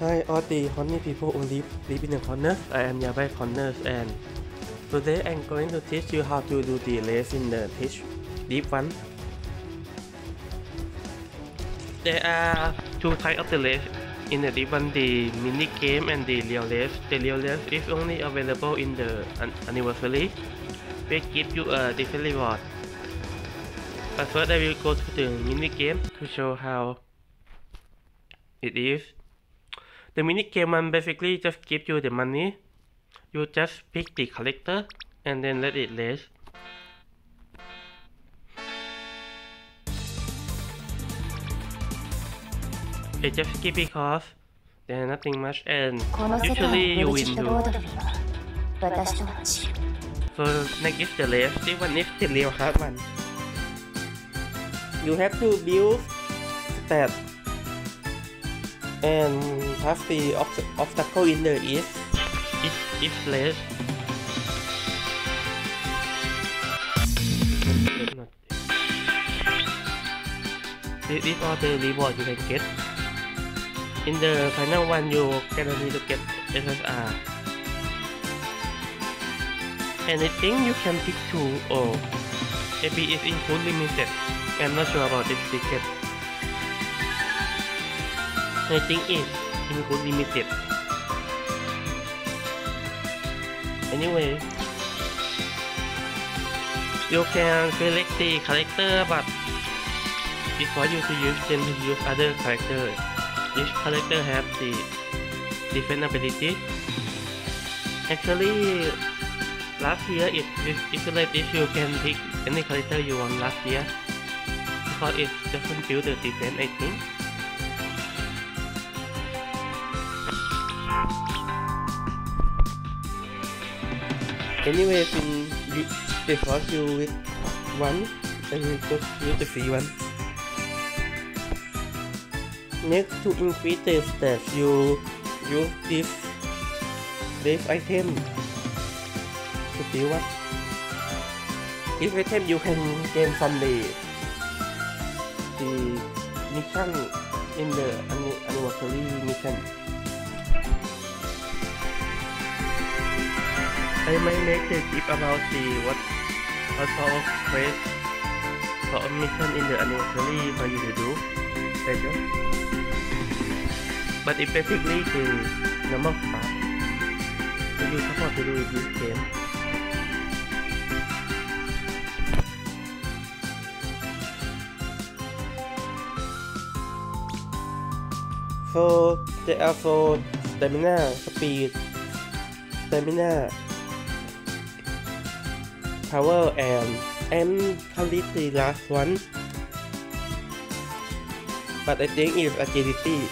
Hi, all the honey people who live, live in the corner. I am Yabai Corners and today I'm going to teach you how to do the race in the teach deep one. There are two types of the race in the deep one, the mini game and the real race. The real race is only available in the an- anniversary, which give you a different reward. But first I will go to the mini game to show how it is. The mini game one basically just give you the money. You just pick the collector and then let it rest. It just keep it off. Then nothing much and usually you win too. So next is the left, this one is the real hard one. You have to build stats and have the obst- obstacle in the east each, each place. Is all the reward you can get. In the final one, you guarantee to get SSR. Anything you can pick two or oh, maybe it's include limited. I'm not sure about this ticket. I think it's include limited. Anyway, you can select the character but before you to use them to use other character. Each character have the different ability. Actually, last year if if, if you like this you can pick any character you want last year because it doesn't build the defense I think anyway in you before you with one and you just use the free one next to increase the stats you use this this item to build one. If item you can gain from the the mission in the anni- anniversary mission. I might make a tip about the what what sort of quest sort of mission in the anniversary for you to do later. But it basically the normal stuff that you support to do in this game. So there are for stamina, speed, stamina, power, and and complete the last one. But I think it's agility.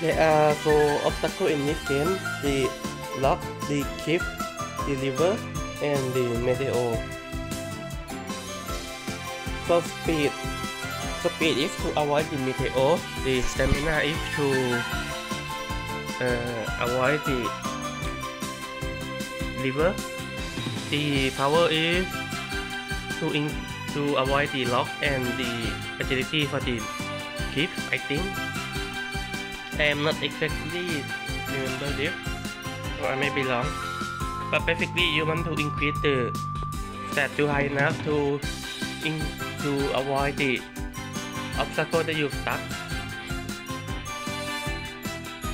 There are four obstacles in this game: the lock, the cliff, the and the meteor. For speed, speed is to avoid the meteor. The stamina is to uh, avoid the river. The power is to in, to avoid the lock and the agility for the cliff. I think. I am not exactly remember this, so I may be wrong. But basically, you want to increase the stat to high enough to in, to avoid the obstacle that you stuck.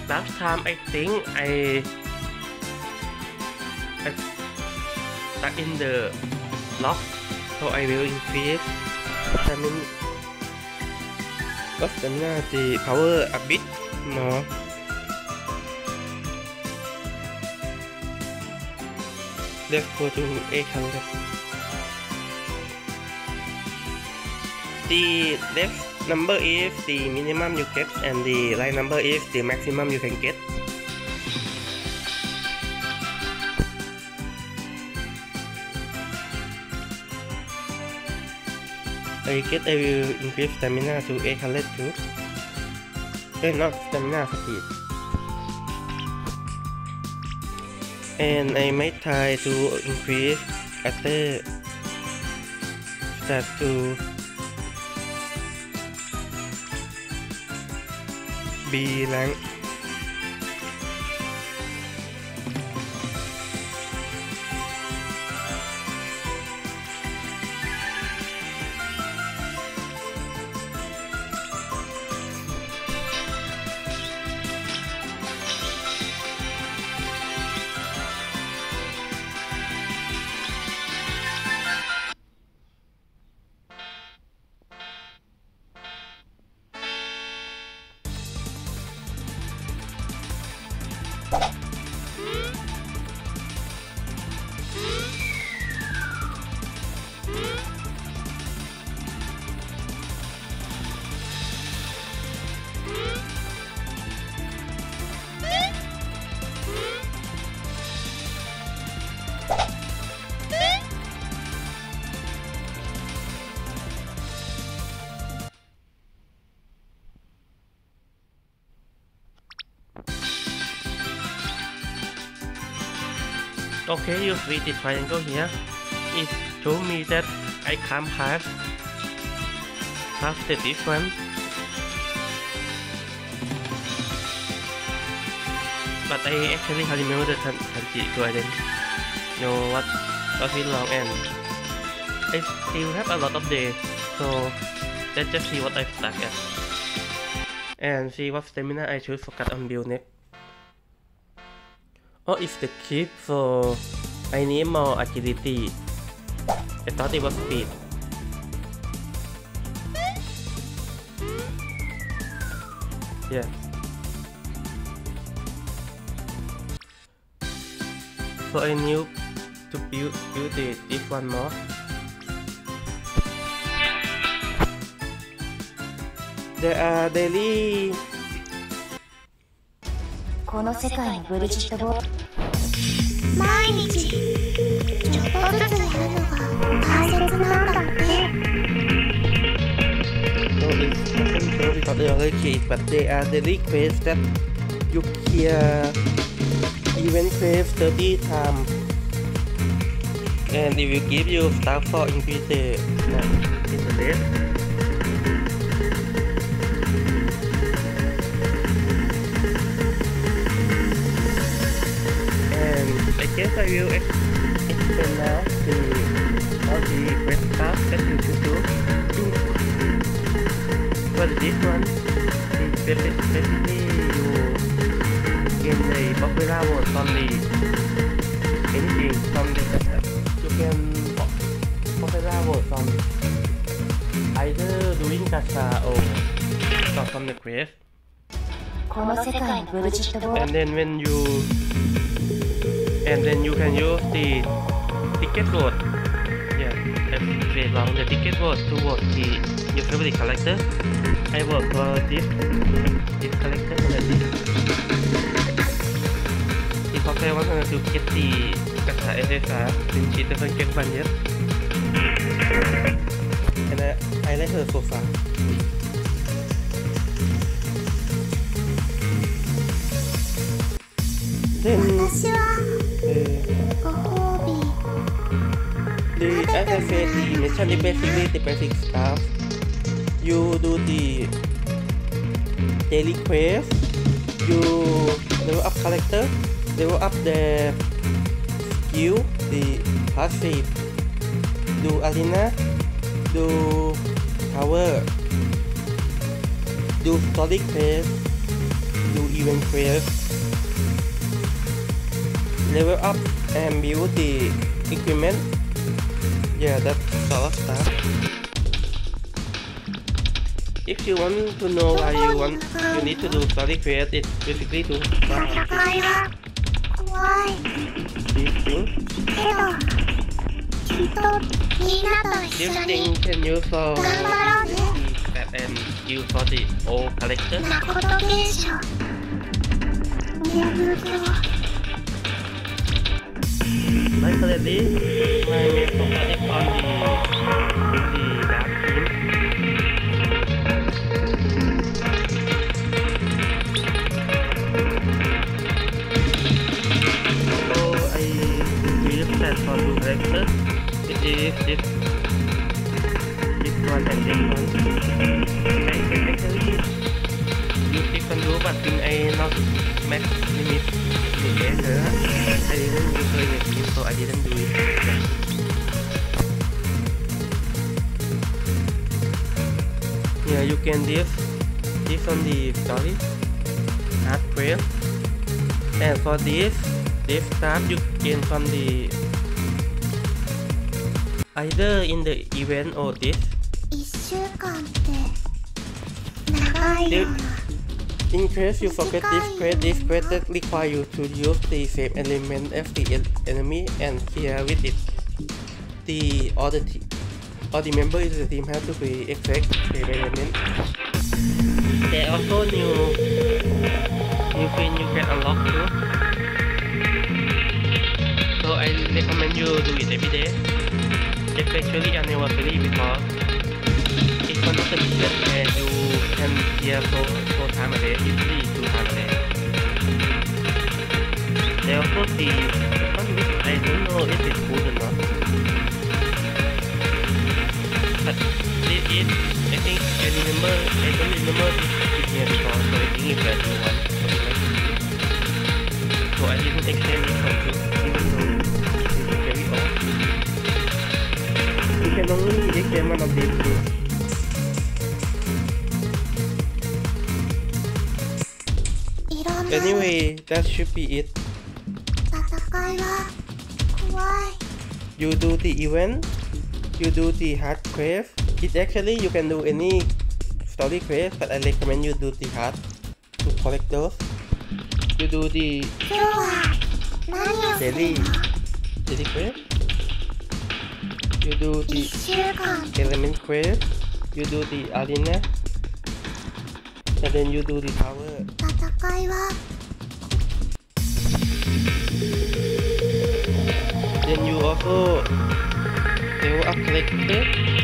Last time I think I I stuck in the lock, so I will increase stamina. Got stamina the power a bit more. Let's go to 800. The left number is the minimum you get and the right number is the maximum you can get. I get I will increase stamina to 800 too. Eh, not stamina, speed. And I might try to increase after start to B rank you Okay, you see triangle here. It told me that I can't pass pass the difference. But I actually remember the tan Tanji, so I didn't know what what went long and I still have a lot of days, so let's just see what I've stuck at. And see what stamina I should focus on build next. Oh, it's the keep, so I need more agility. I thought it was speed. Yeah. So I need to build, build it, this one more. There are daily この世界のブリジットボール毎日ちょっとずつやるのが大切なんだって So it's nothing so because they already create, but they are daily quests that you clear event quest 30 times. And it will give you stuff for increase the uh, Here's a view external the all the web stuff that you should do. For this one, is basically you in the popular world only anything from the setup. You can popular world from either doing kasa or from the quest. And then when you and then you can use the ticket vote. Yeah, and say wrong the ticket vote to vote the your favorite character. I vote for this this character already. If I want to get the gacha SSR, then she doesn't get one yet. And I, I like her so far. Then 私は uh, ご褒美 the as I said the mission is basically the basic stuff. You do the daily quest. You level up character, level up the skill, the passive. Do arena, do tower, do story quest, do event quest. level up and build the equipment. Yeah that's all. Stuff if you want to know why you want you need to do study create it basically to find this thing this thing can use for that and you for the old collector. baik kalian di main Totalic di dapur so I will plan for do breakfast it is this this one and this one so I didn't do it. Here you can this this on the story hard press and for this this start you gain from the either in the event or this 一週間って長いような in case you forget this quest, this quest that require you to use the same element as the en- enemy and clear with it. The all the all the members of the team have to be exact same element. There are also new new thing you can unlock too. So I recommend you do it every day, especially anniversary because it's one of the biggest and you can four times a day, easily a day. They also see which I don't know if it's good or not. But this is, I think, I remember, I don't remember this is here before, so I think it's new one. So I didn't extend this one even though is very old. You can only extend one of two. Anyway, that should be it. You do the event, you do the hard quest. It actually you can do any story quest, but I recommend you do the hard to collect those. You do the daily daily quest. You do the element quest. You do the arena And then you do the tower. 戦いは Then you also level up character.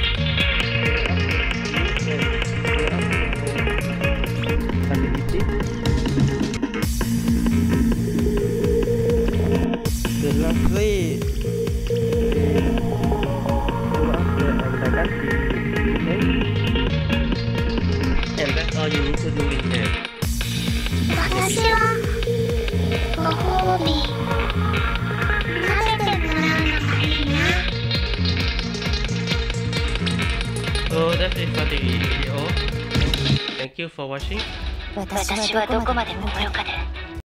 You for watching. 私はどこまでも愚かで